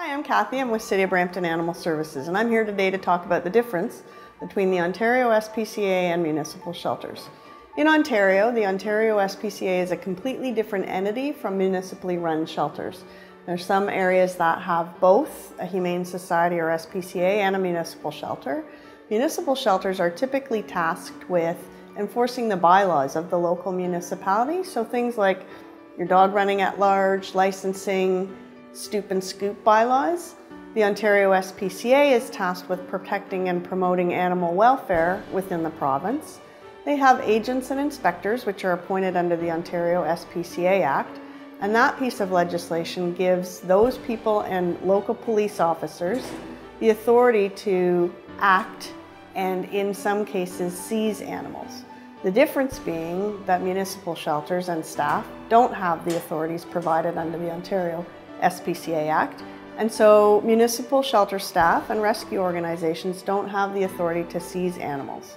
Kathy. I'm Kathy. I'm with City of Brampton Animal Services, and I'm here today to talk about the difference between the Ontario SPCA and municipal shelters. In Ontario, the Ontario SPCA is a completely different entity from municipally run shelters. There's some areas that have both a Humane Society or SPCA and a municipal shelter. Municipal shelters are typically tasked with enforcing the bylaws of the local municipality, so things like your dog running at large, licensing, stoop and scoop bylaws. The Ontario SPCA is tasked with protecting and promoting animal welfare within the province. They have agents and inspectors, which are appointed under the Ontario SPCA Act, and that piece of legislation gives those people and local police officers the authority to act and, in some cases, seize animals. The difference being that municipal shelters and staff don't have the authorities provided under the Ontario SPCA Act, and so municipal shelter staff and rescue organizations don't have the authority to seize animals.